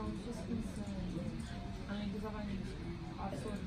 tam wszystkim z analizowaniem, a w sumie